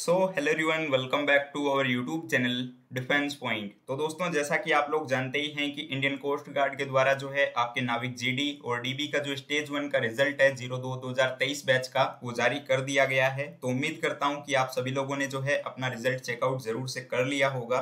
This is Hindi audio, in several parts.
So hello everyone welcome back to our YouTube channel Defence Point तो दोस्तों, जैसा कि आप लोग जानते ही हैं कि इंडियन कोस्ट गार्ड के द्वारा जो है आपके नाविक जीडी और डीबी का जो स्टेज वन का रिज़ल्ट है ज़ीरो दो दो हज़ार तेईस बैच का, वो जारी कर दिया गया है। तो उम्मीद करता हूँ कि आप सभी लोगों ने जो है अपना रिज़ल्ट चेकआउट ज़रूर से कर लिया होगा।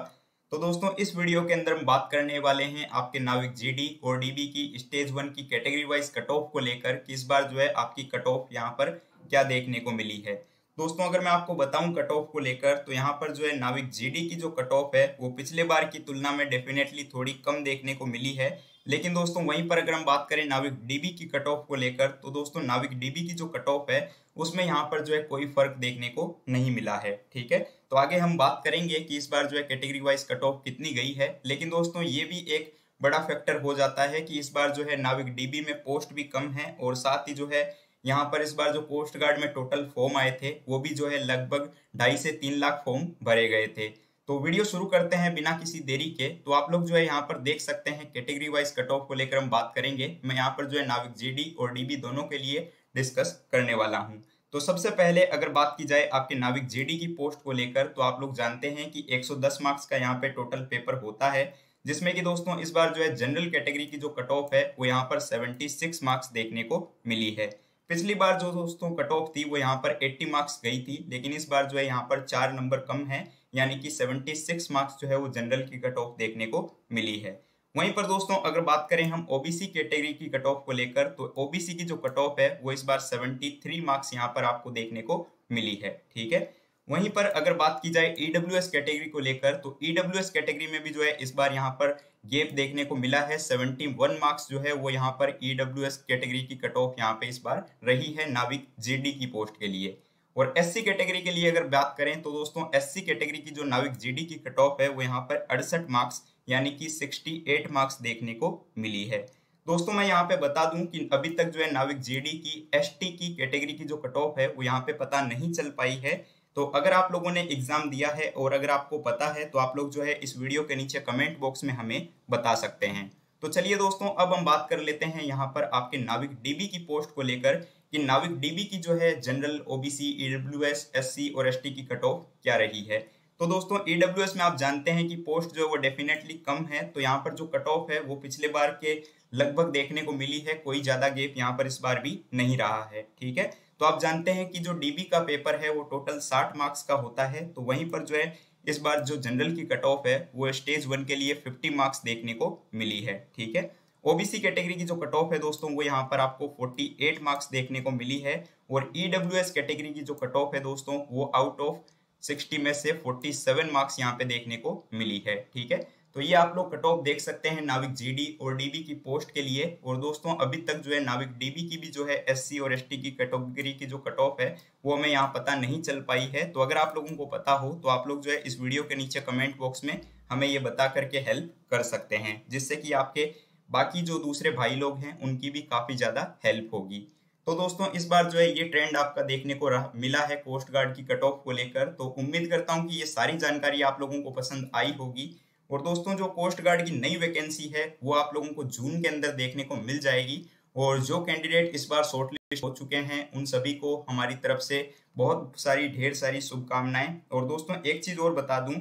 तो दोस्तों, इस वीडियो के अंदर हम बात करने वाले हैं आपके नाविक जीडी और डीबी की स्टेज वन की कैटेगरी वाइज कट ऑफ़ को लेकर कि इस बार जो है आपकी कट ऑफ़ यहाँ पर क्या देखने को मिली है। दोस्तों, अगर मैं आपको बताऊँ कट ऑफ़ को लेकर तो यहाँ पर जो है नाविक जीडी की जो कट ऑफ़ है, वो पिछले बार की तुलना में डेफिनेटली थोड़ी कम देखने को मिली है। लेकिन दोस्तों, वहीं पर अगर हम बात करें नाविक डीबी की कट ऑफ़ को लेकर तो दोस्तों, नाविक डीबी की जो कट ऑफ़ है, उसमें यहाँ पर जो है कोई फ़र्क देखने को नहीं मिला है, ठीक है? तो आगे हम बात करेंगे कि इस बार जो है कैटेगरी वाइज कट ऑफ़ कितनी गई है। लेकिन दोस्तों, ये भी एक बड़ा फैक्टर हो जाता है कि इस बार जो है नाविक डीबी में पोस्ट भी कम है और साथ ही जो है यहाँ पर इस बार जो कोस्ट गार्ड में टोटल फॉर्म आए थे, वो भी जो है लगभग ढाई से तीन लाख फॉर्म भरे गए थे। तो वीडियो शुरू करते हैं बिना किसी देरी के। तो आप लोग जो है यहाँ पर देख सकते हैं कैटेगरी वाइज कट ऑफ़ को लेकर हम बात करेंगे। मैं यहाँ पर जो है नाविक जीडी और डीबी दोनों के लिए डिस्कस करने वाला हूँ। तो सबसे पहले अगर बात की जाए आपके नाविक जेडी की पोस्ट को लेकर तो आप लोग जानते हैं कि 110 मार्क्स का यहाँ पे टोटल पेपर होता है, जिसमें कि दोस्तों इस बार जो है जनरल कैटेगरी की जो कट ऑफ़ है, वो यहाँ पर 76 मार्क्स देखने को मिली है। पिछली बार जो दोस्तों कट ऑफ़ थी, वो यहाँ पर 80 मार्क्स गई थी, लेकिन इस बार जो है यहाँ पर चार नंबर कम है, यानी कि 76 मार्क्स जो है वो जनरल की कट ऑफ़ देखने को मिली है। वहीं पर दोस्तों अगर बात करें हम ओबीसी कैटेगरी की कट ऑफ़ को लेकर तो ओबीसी की जो कट ऑफ़ है, वो इस बार 73 मार्क्स यहाँ पर आपको देखने को मिली है, ठीक है? वहीं पर अगर बात की जाए e कैटेगरी को लेकर तो e कैटेगरी में भी जो है, इस बार यहाँ पर गेप देखने को मिला है। 71 मार्क्स जो है, वो यहाँ पर e कैटेगरी की कट ऑफ़ यहाँ पे इस बार रही है नाविक जीडी की पोस्ट के लिए। और एससी कैटेगरी के लिए अगर बात करें तो दोस्तों एससी कैटेगरी की जो नाविक जीडी की कट ऑफ़ है, वो यहाँ पर अड़सठ मार्क्स यानी कि 68 मार्क्स देखने को मिली है। दोस्तों, मैं यहाँ पे बता दूँ कि अभी तक जो है नाविक जीडी की एसटी की कैटेगरी की जो कट ऑफ़ है, वो यहाँ पे पता नहीं चल पाई है। तो अगर आप लोगों ने एग्ज़ाम दिया है और अगर आपको पता है तो आप लोग जो है इस वीडियो के नीचे कमेंट बॉक्स में हमें बता सकते हैं। तो चलिए दोस्तों, अब हम बात कर लेते हैं यहाँ पर आपके नाविक डीबी की पोस्ट को लेकर कि नाविक डीबी की जो है general OBC EW S S और एसटी की कट ऑफ़ क्या रही है। तो दोस्तों ईडब्ल्यू में आप जानते हैं कि पोस्ट जो है वो डेफिनेटली कम है तो यहाँ पर जो कट ऑफ़ है वो पिछले बार के लगभग देखने को मिली है, कोई ज़्यादा गेप यहाँ पर इस बार भी नहीं रहा है, ठीक है? तो आप जानते हैं कि जो डीबी का पेपर है, वो टोटल साठ मार्क्स का होता है। तो वहीं पर जो है, इस बार जो जनरल की कट ऑफ़ है, वो स्टेज वन के लिए फिफ्टी मार्क्स देखने को मिली है, ठीक है? ओबीसी कैटेगरी की जो कट ऑफ़ है दोस्तों, वो यहाँ पर आपको 48 मार्क्स देखने को मिली है। और ईडब्ल्यू e कैटेगरी की जो कट ऑफ़ है दोस्तों, वो आउट ऑफ़ 60 में से 47 मार्क्स यहाँ पे देखने को मिली है, ठीक है? तो ये आप लोग कट ऑफ़ देख सकते हैं नाविक जीडी और डीबी की पोस्ट के लिए। और दोस्तों, अभी तक जो है नाविक डीबी की भी जो है एससी और एसटी की कैटेगरी की जो कट ऑफ़ है, वो हमें यहाँ पता नहीं चल पाई है। तो अगर आप लोगों को पता हो तो आप लोग जो है इस वीडियो के नीचे कमेंट बॉक्स में हमें ये बता करके हेल्प कर सकते हैं, जिससे कि आपके बाकी जो दूसरे भाई लोग हैं, उनकी भी काफ़ी ज़्यादा हेल्प होगी। तो दोस्तों, इस बार जो है ये ट्रेंड आपका देखने को मिला है कोस्ट गार्ड की कट ऑफ़ को लेकर। तो उम्मीद करता हूँ कि ये सारी जानकारी आप लोगों को पसंद आई होगी। और दोस्तों, जो कोस्ट गार्ड की नई वैकेंसी है, वो आप लोगों को जून के अंदर देखने को मिल जाएगी। और जो कैंडिडेट इस बार शॉर्टलिस्ट हो चुके हैं, उन सभी को हमारी तरफ़ से बहुत सारी, ढेर सारी शुभकामनाएँ। और दोस्तों, एक चीज़ और बता दूँ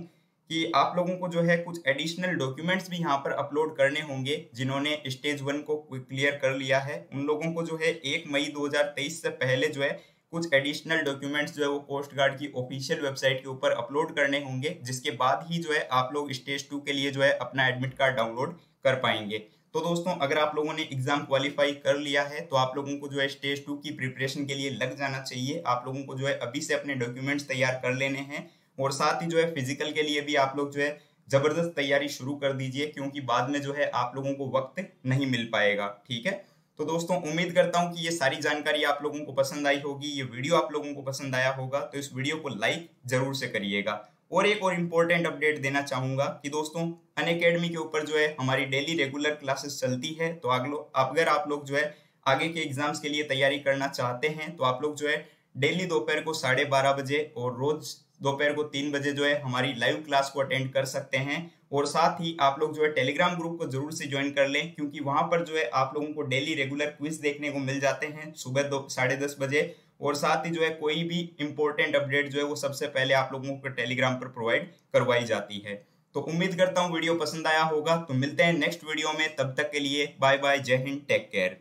कि आप लोगों को जो है, कुछ एडिशनल डॉक्यूमेंट्स भी यहाँ पर अपलोड करने होंगे, जिन्होंने स्टेज वन को क्लियर कर लिया है। उन लोगों को जो है, एक मई 2023 से पहले जो है कुछ एडिशनल डॉक्यूमेंट्स जो है वो कोस्ट गार्ड की ऑफिशियल वेबसाइट के ऊपर अपलोड करने होंगे, जिसके बाद ही जो है आप लोग स्टेज टू के लिए जो है अपना एडमिट कार्ड डाउनलोड कर पाएँगे। तो दोस्तों, अगर आप लोगों ने एग्ज़ाम क्वालिफाई कर लिया है तो आप लोगों को जो है स्टेज टू की प्रिपरेशन के लिए लग जाना चाहिए। आप लोगों को जो है अभी से अपने डॉक्यूमेंट्स तैयार कर लेने हैं, और साथ ही जो है फ़िज़िकल के लिए भी आप लोग जो है ज़बरदस्त तैयारी शुरू कर दीजिए, क्योंकि बाद में जो है आप लोगों को वक्त नहीं मिल पाएगा, ठीक है? तो दोस्तों, उम्मीद करता हूँ कि ये सारी जानकारी आप लोगों को पसंद आई होगी, ये वीडियो आप लोगों को पसंद आया होगा तो इस वीडियो को लाइक ज़रूर से करिएगा। और एक और इम्पोर्टेंट अपडेट देना चाहूँगा कि दोस्तों अन अकेडमी के ऊपर जो है, हमारी डेली रेगुलर क्लासेस चलती है तो अगर आप लोग जो है, आगे के एग्ज़ाम्स के लिए तैयारी करना चाहते हैं तो आप लोग जो है डेली दोपहर को साढ़े बारह बजे और रोज दोपहर को तीन बजे जो है, हमारी लाइव क्लास को अटेंड कर सकते हैं। और साथ ही आप लोग जो है टेलीग्राम ग्रुप को ज़रूर से ज्वाइन कर लें, क्योंकि वहाँ पर जो है आप लोगों को डेली रेगुलर क्विज देखने को मिल जाते हैं सुबह दो, साढ़े दस बजे। और साथ ही जो है कोई भी इंपॉर्टेंट अपडेट जो है वो सबसे पहले आप लोगों को टेलीग्राम पर प्रोवाइड करवाई जाती है। तो उम्मीद करता हूँ वीडियो पसंद आया होगा। तो मिलते हैं नेक्स्ट वीडियो में। तब तक के लिए बाय बाय जय हिंद टेक केयर